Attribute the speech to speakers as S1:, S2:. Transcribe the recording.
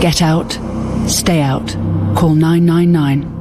S1: Get out. Stay out. Call 999.